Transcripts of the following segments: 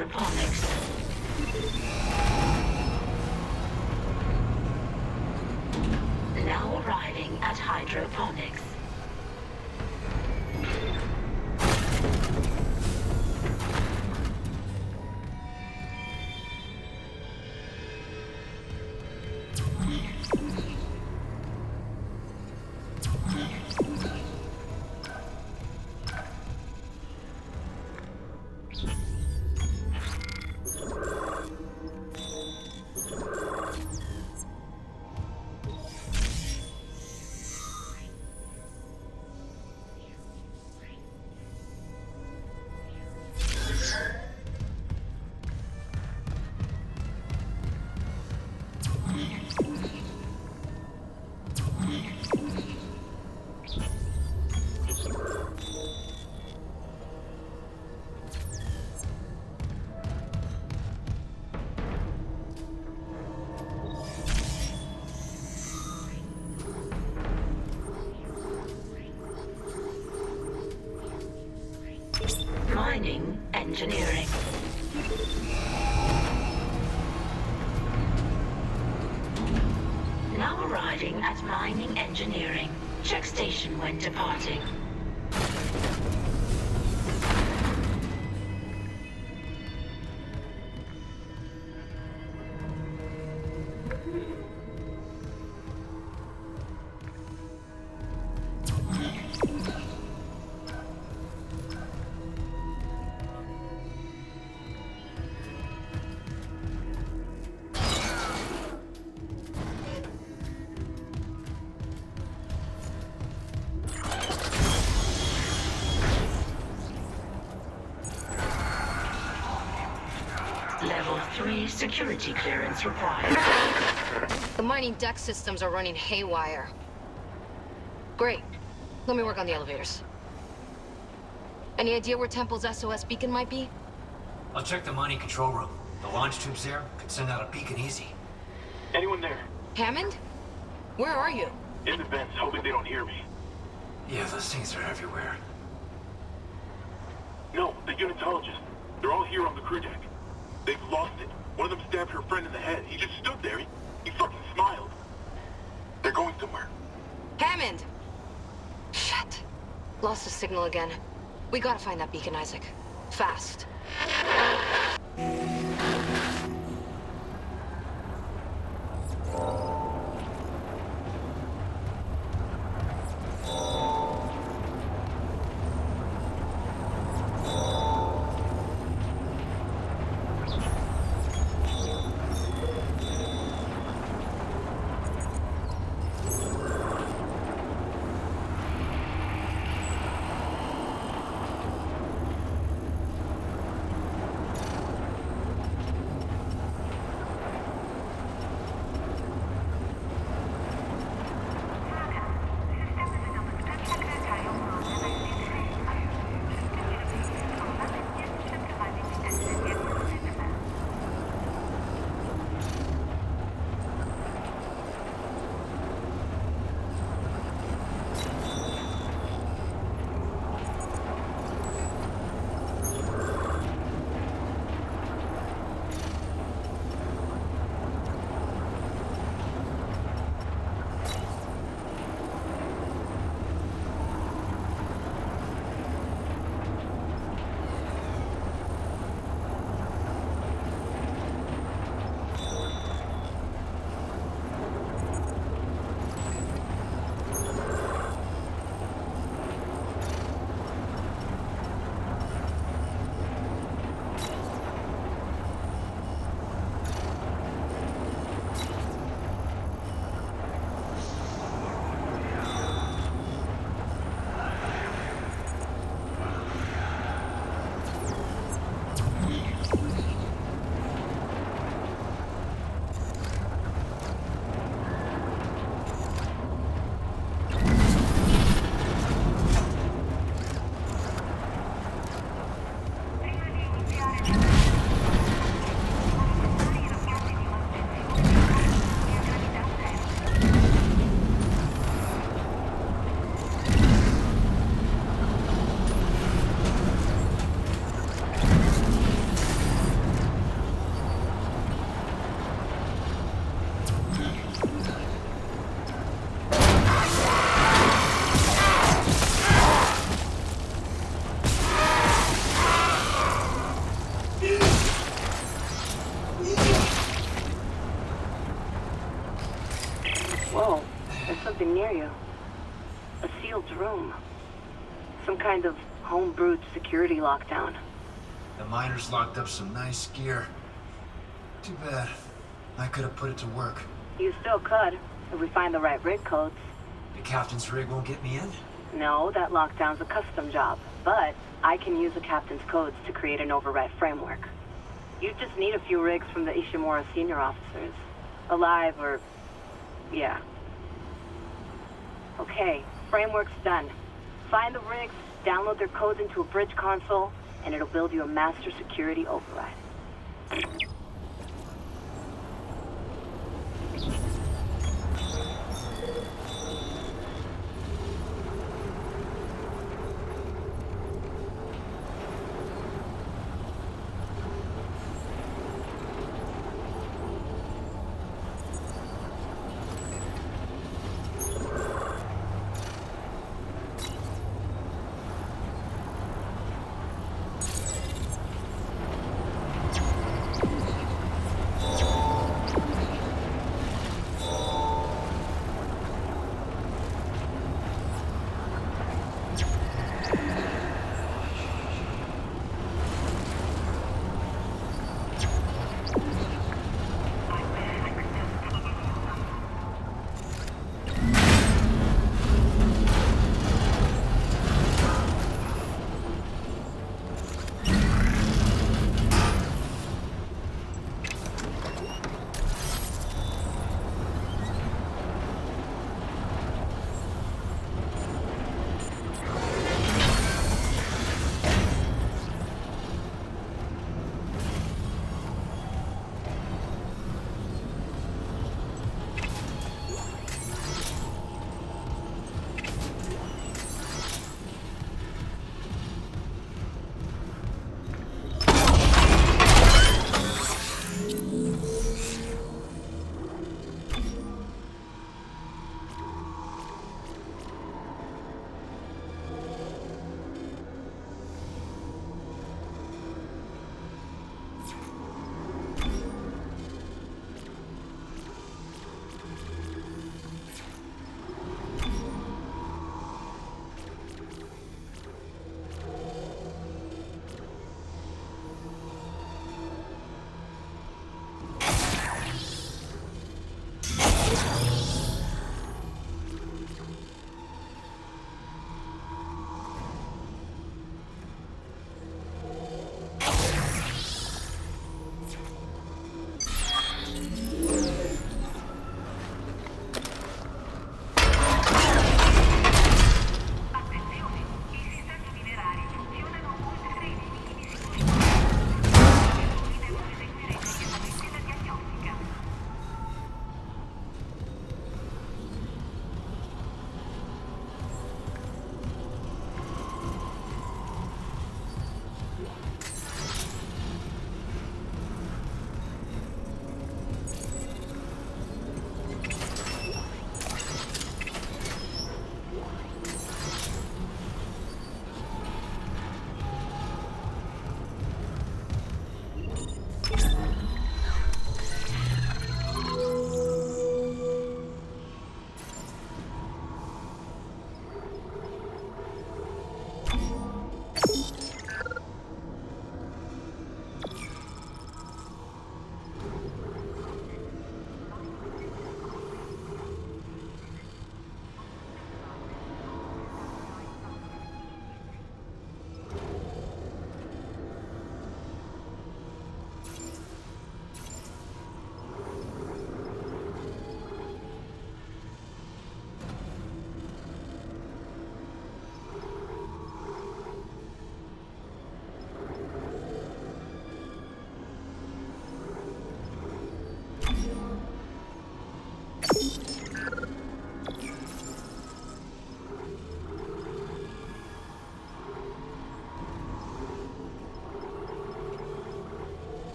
Hydroponics. Departing. Security clearance required. The mining deck systems are running haywire. Great. Let me work on the elevators. Any idea where Temple's SOS beacon might be? I'll check the mining control room. The launch tubes there could send out a beacon easy. Anyone there? Hammond? Where are you? In the vents, hoping they don't hear me. Yeah, those things are everywhere. No, the unitologists. They're all here on the crew deck. They've lost it. One of them stabbed her friend in the head. He just stood there. He, he fucking smiled. They're going somewhere. Hammond! Shit. Lost the signal again. We gotta find that beacon, Isaac. Fast. Whoa, there's something near you. A sealed room. Some kind of homebrewed security lockdown. The miners locked up some nice gear. Too bad. I could have put it to work. You still could, if we find the right rig codes. The captain's rig won't get me in? No, that lockdown's a custom job. But I can use the captain's codes to create an override framework. You just need a few rigs from the Ishimura senior officers. Alive or... yeah. Okay, framework's done. Find the rigs, download their codes into a bridge console, and it'll build you a master security override.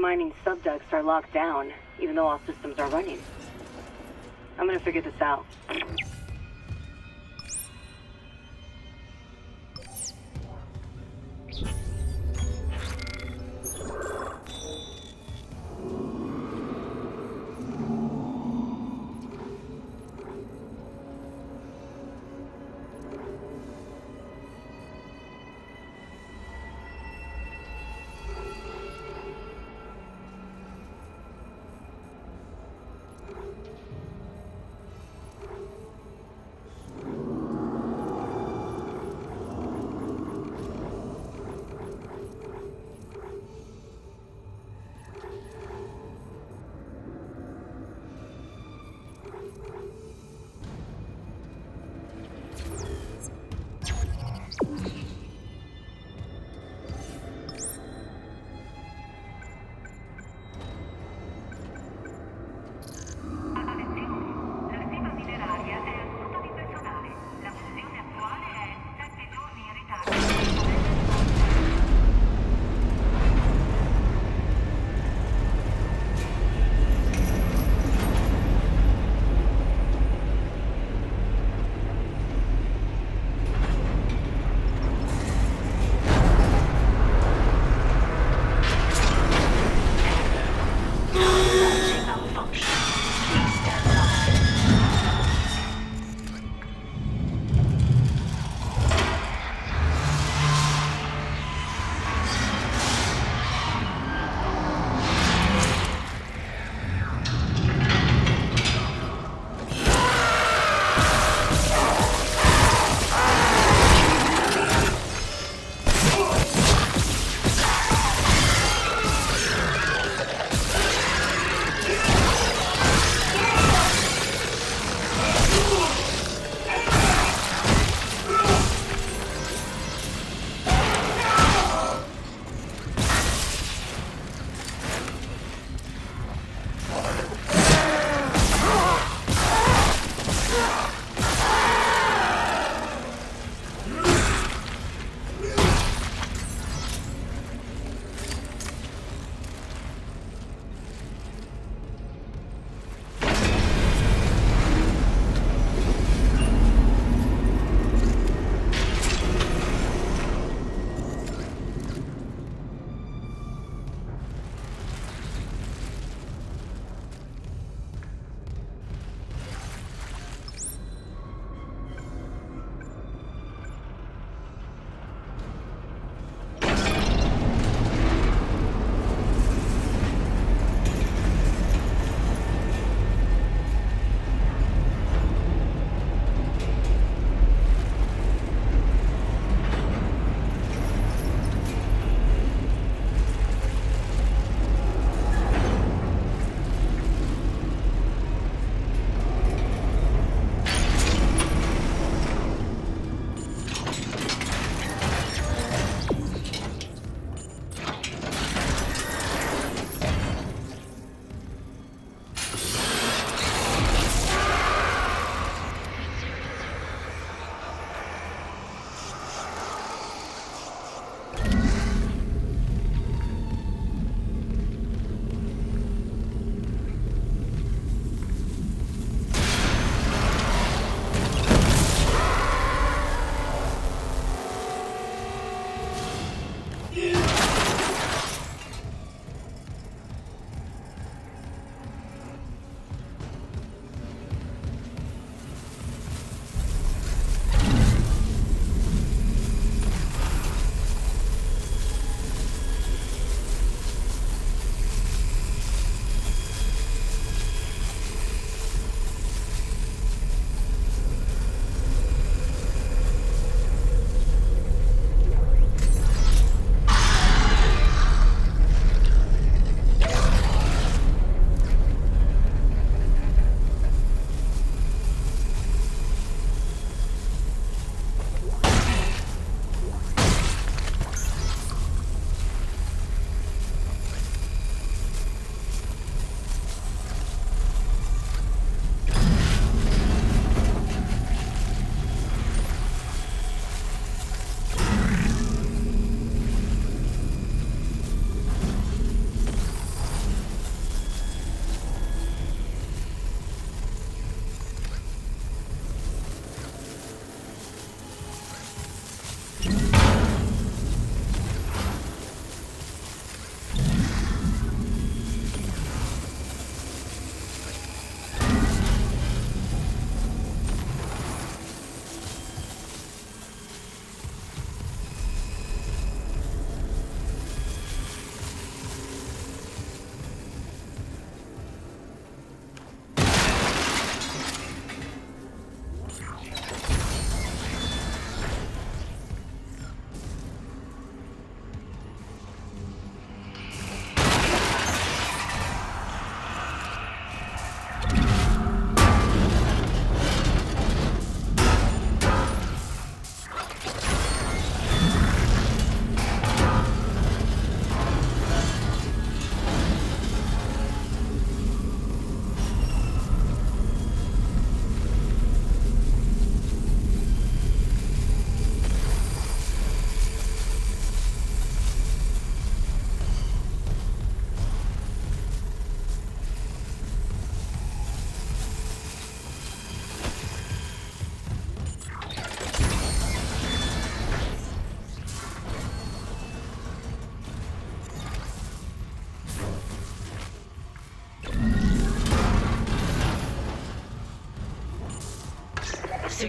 Mining subdecks are locked down, even though all systems are running. I'm gonna figure this out.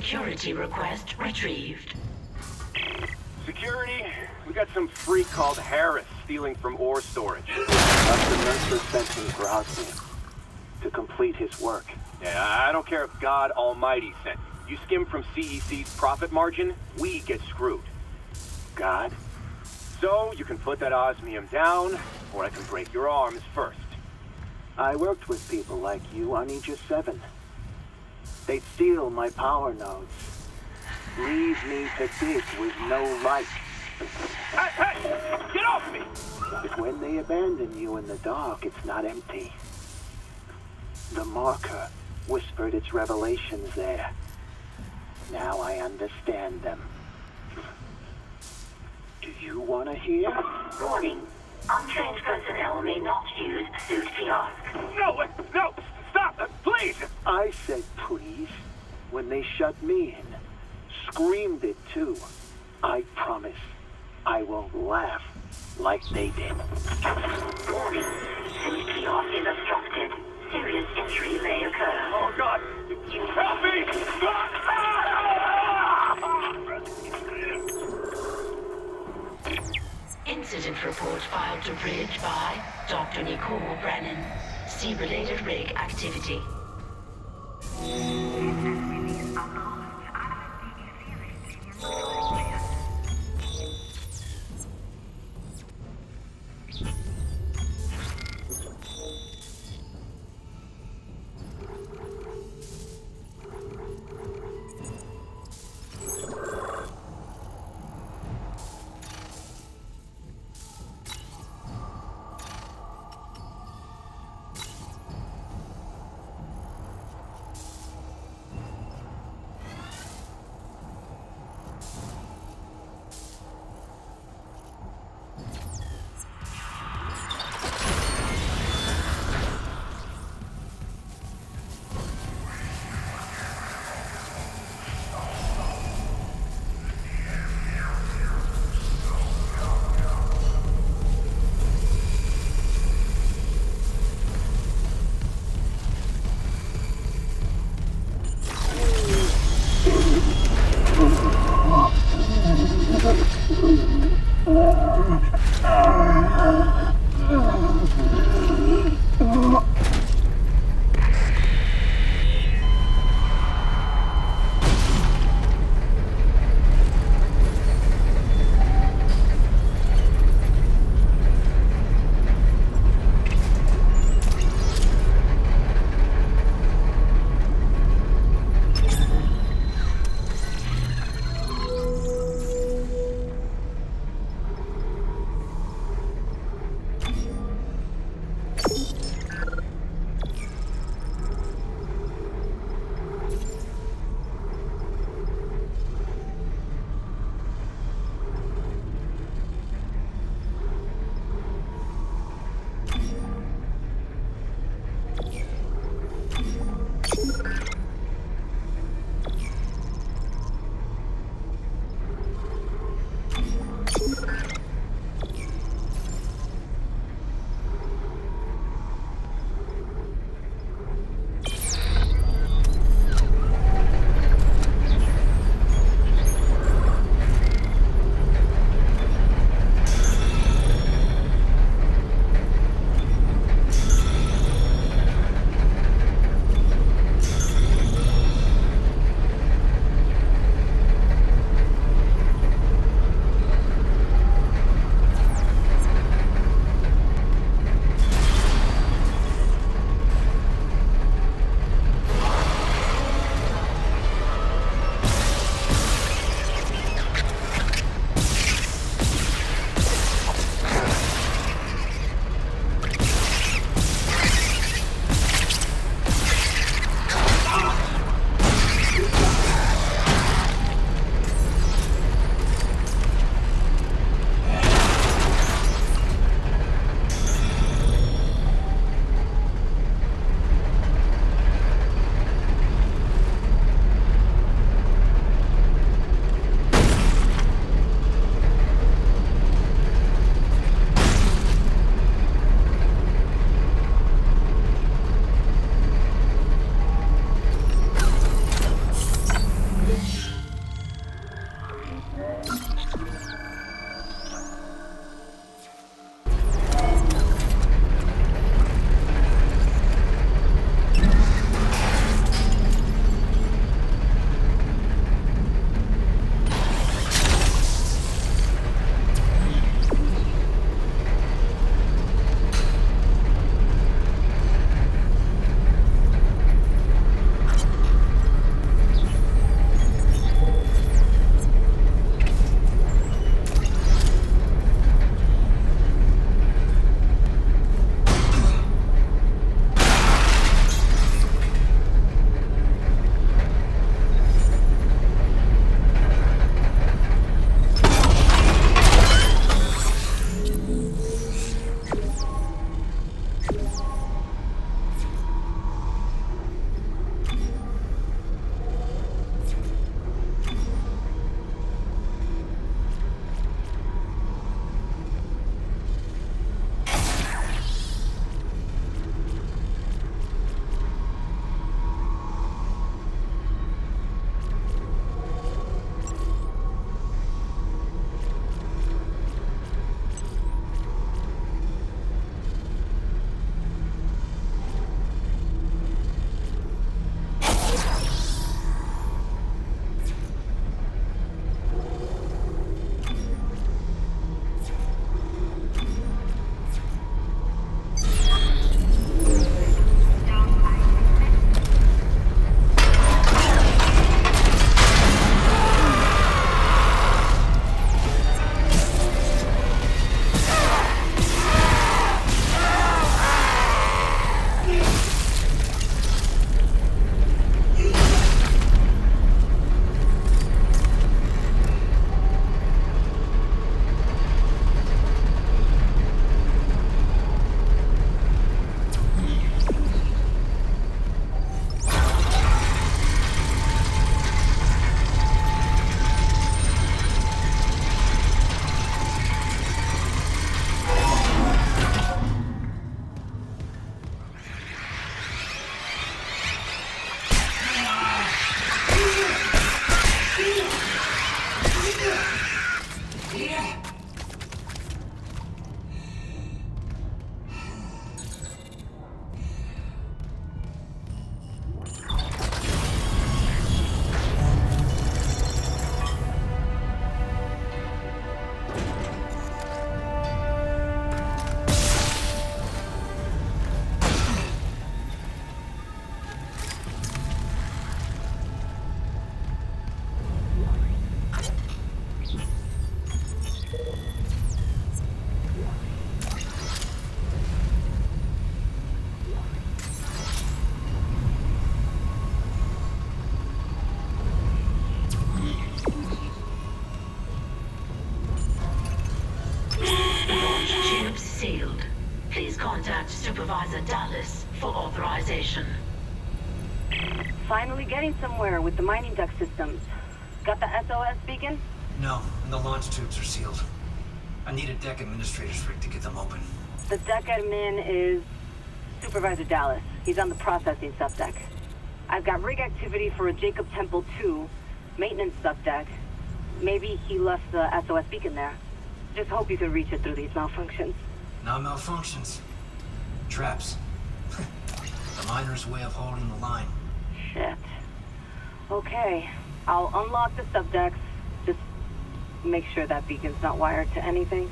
Security request retrieved. Security, we got some freak called Harris stealing from ore storage. Dr. Mercer sent him for Osmium to complete his work. Yeah, I don't care if God Almighty sent. You skim from CEC's profit margin, we get screwed. God? So, you can put that osmium down, or I can break your arms first. I worked with people like you on Aegis 7. They'd steal my power nodes. Leave me to dig with no light. Hey, hey! Get off me! But when they abandon you in the dark, it's not empty. The marker whispered its revelations there. Now I understand them. Do you want to hear? Warning. Untrained personnel may not use suit kiosk. No, no! Stop! Please! I said please when they shut me in. Screamed it too. I promise I won't laugh like they did. Warning. Suit is obstructed. Serious injury may occur. Oh, God! Help me! Incident report filed to Bridge by Dr. Nicole Brennan. See related rig activity. Supervisor No, and the launch tubes are sealed. I need a deck administrator's rig to get them open. The deck admin is Supervisor Dallas. He's on the processing subdeck. I've got rig activity for a Jacob Temple 2, maintenance subdeck. Maybe he left the SOS beacon there. Just hope you can reach it through these malfunctions. Not malfunctions. Traps. the miner's way of holding the line. Shit. Okay. I'll unlock the subdecks. Make sure that beacon's not wired to anything.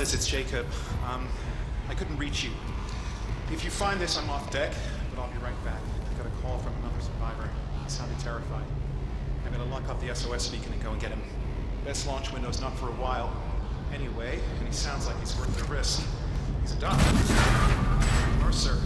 Liz, it's Jacob. Um, I couldn't reach you. If you find this, I'm off deck, but I'll be right back. I got a call from another survivor. He sounded terrified. I'm gonna lock up the SOS beacon and go and get him. Best launch window's not for a while. Anyway, and he sounds like he's worth the risk. He's a doctor. Mercer,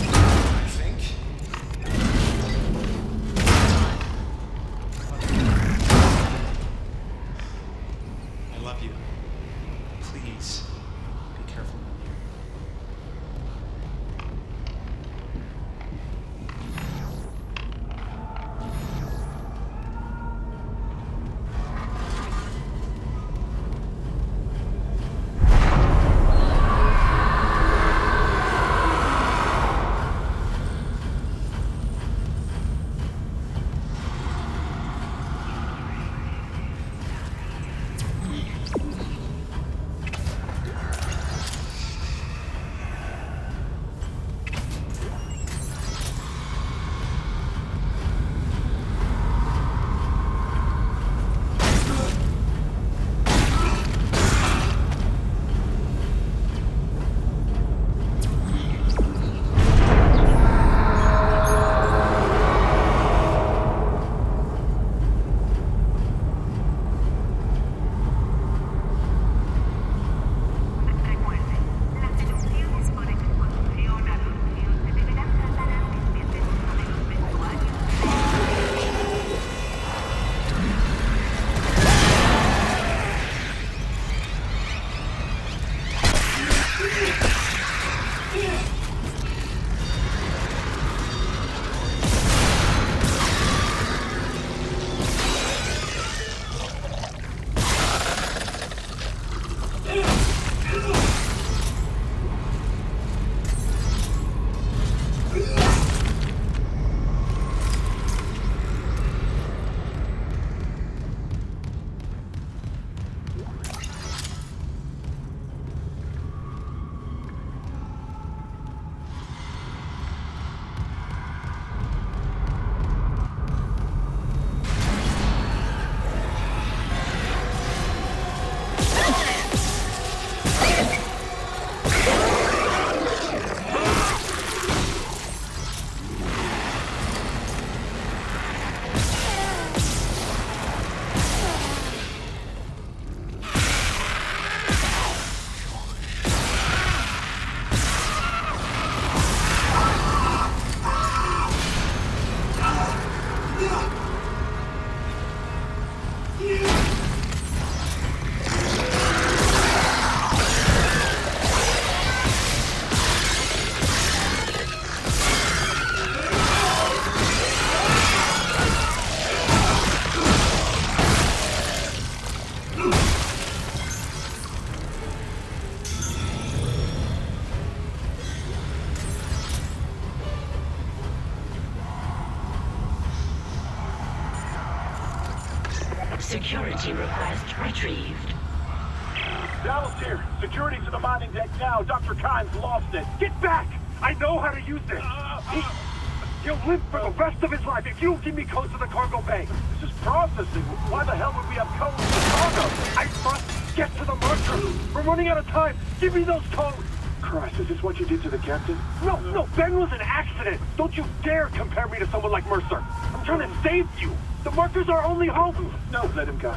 captain? No, no, Ben was an accident. Don't you dare compare me to someone like Mercer. I'm trying to save you. The marker's our only hope. No, let him go.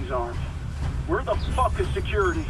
He's armed. Where the fuck is security?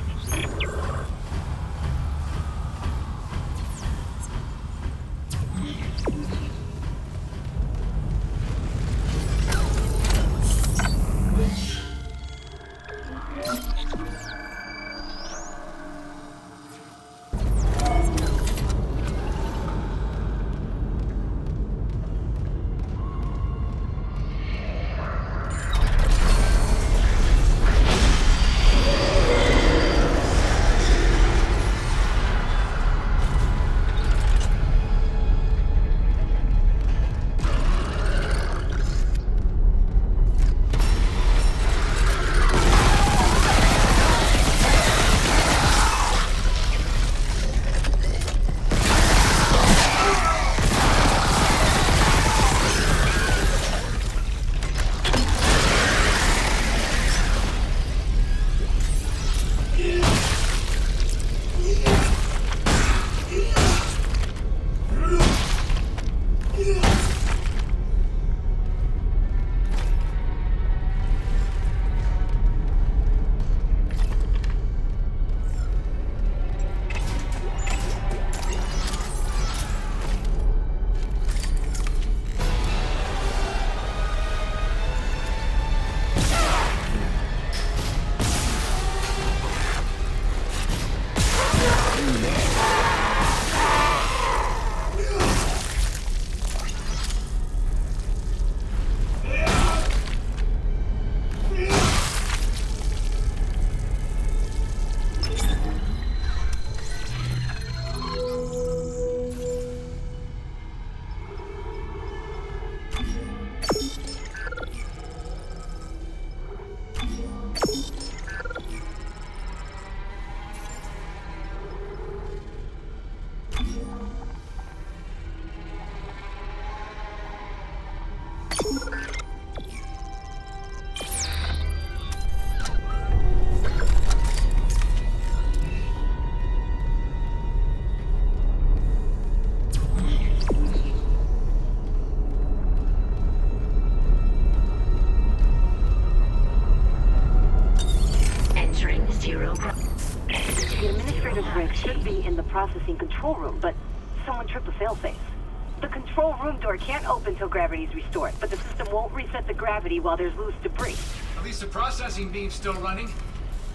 Gravity is restored, but the system won't reset the gravity while there's loose debris. At least the processing beam's still running.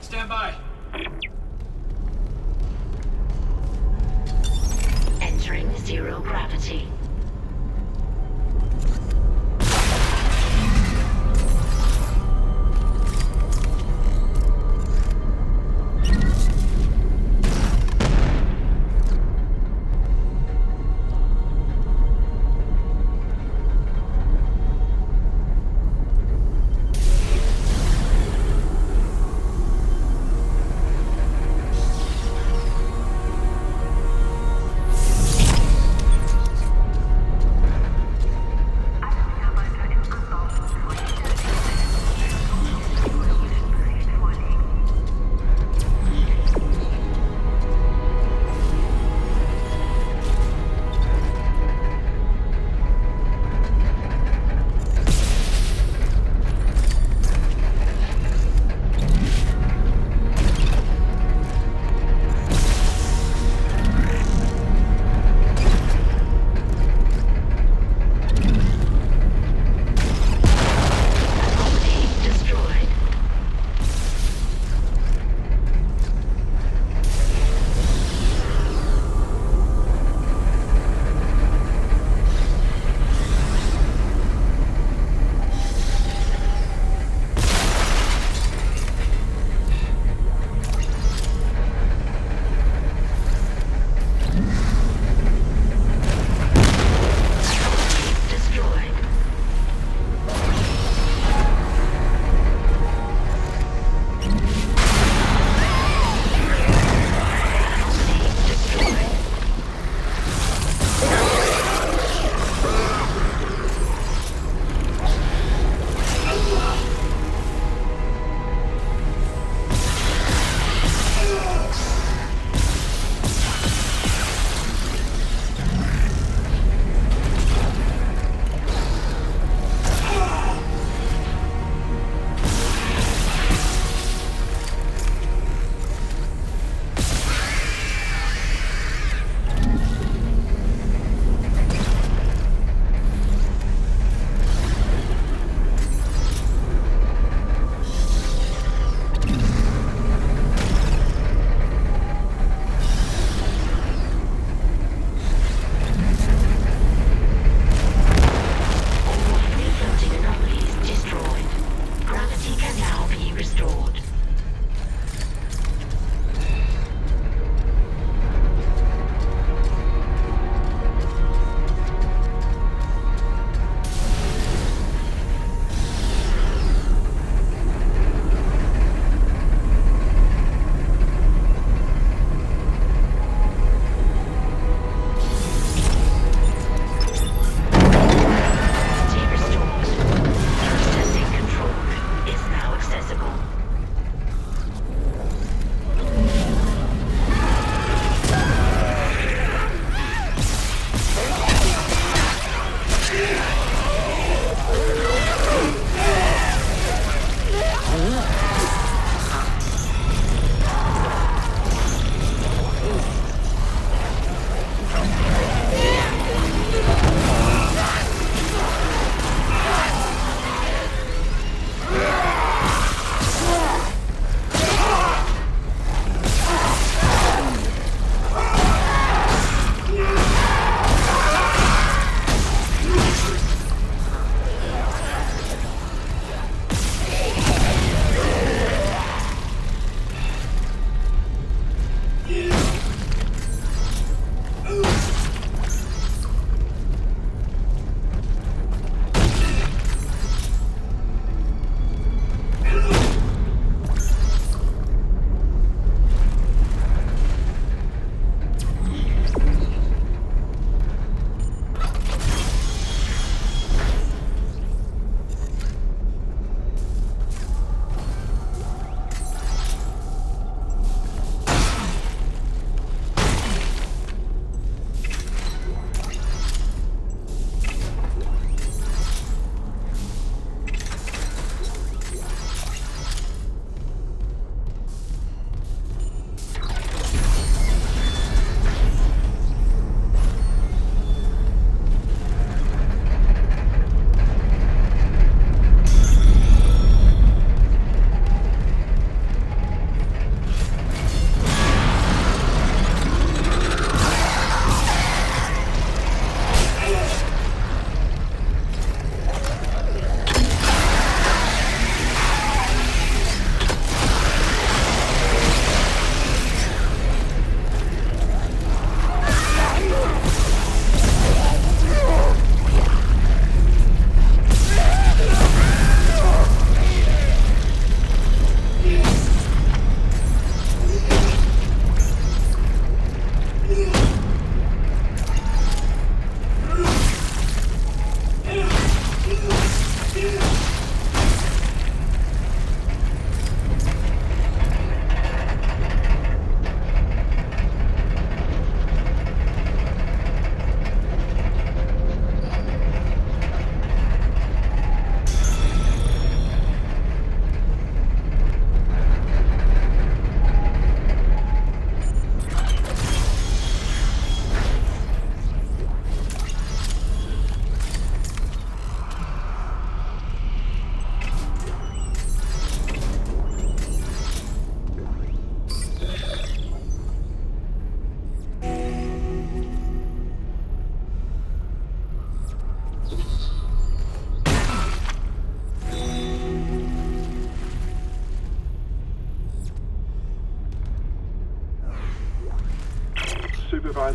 Stand by. Entering zero gravity.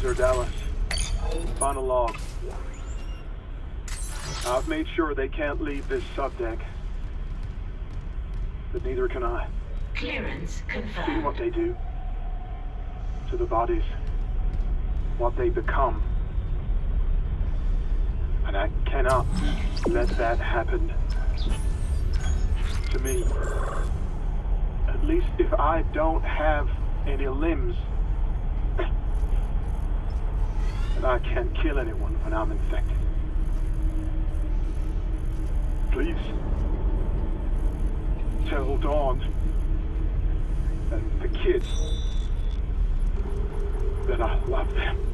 Supervisor Dallas. Final log. I've made sure they can't leave this subdeck. But neither can I. Clearance confirmed. See what they do to the bodies, what they become. And I cannot let that happen to me. At least if I don't have any limbs, and I can't kill anyone when I'm infected. Please, tell Dawn and the kids that I love them.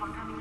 contamination.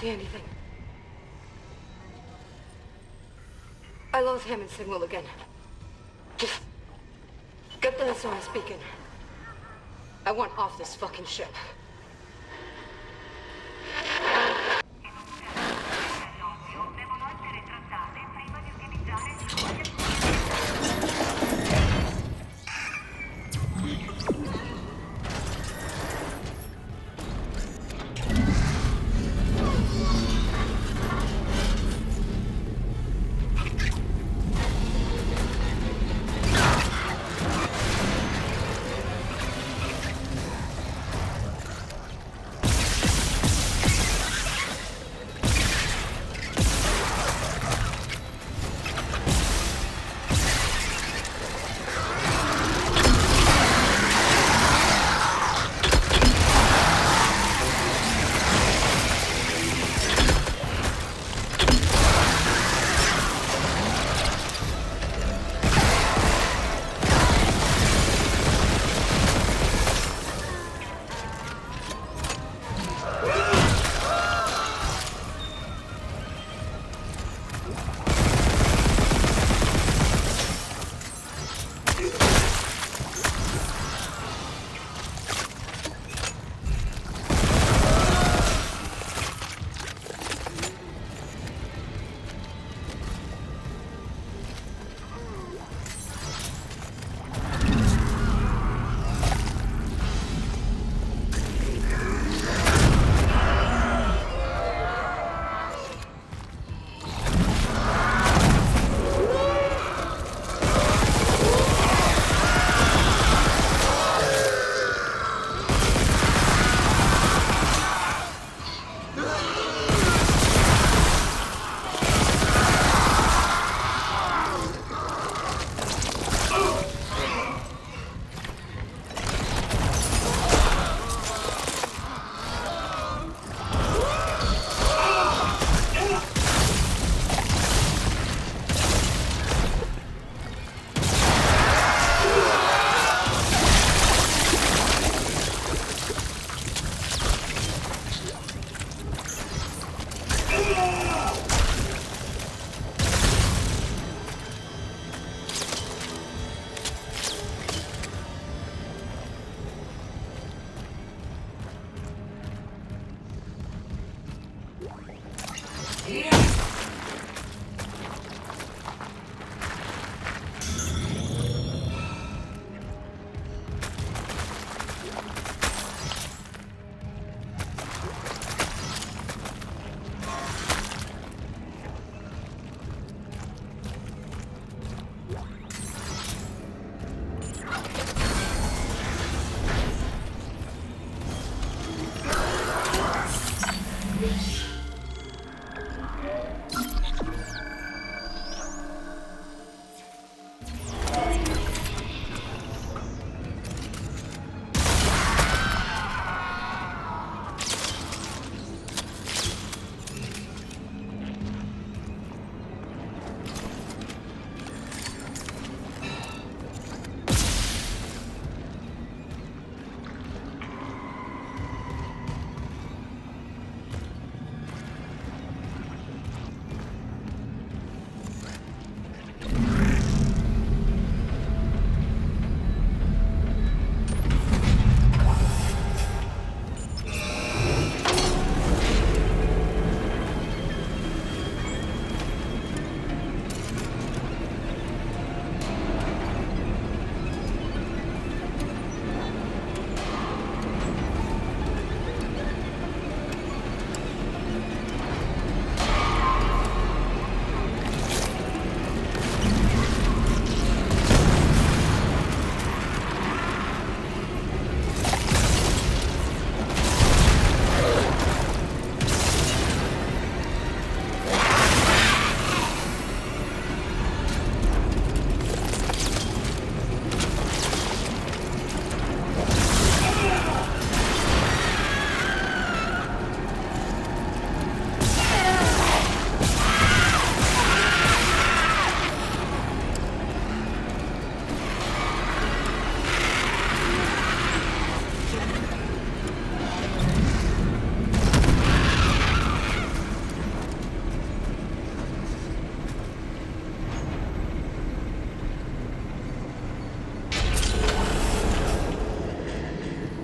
see anything. I lost Hammond's signal again. Just get the SOS beacon. I want off this fucking ship.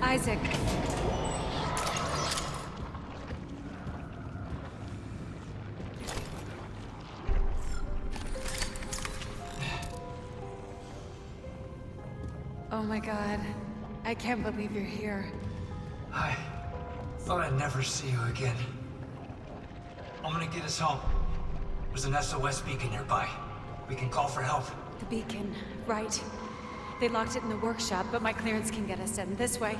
Isaac. Oh my god. I can't believe you're here. I thought I'd never see you again. I'm gonna get us home. There's an SOS beacon nearby. We can call for help. The beacon, right. They locked it in the workshop, but my clearance can get us in this way.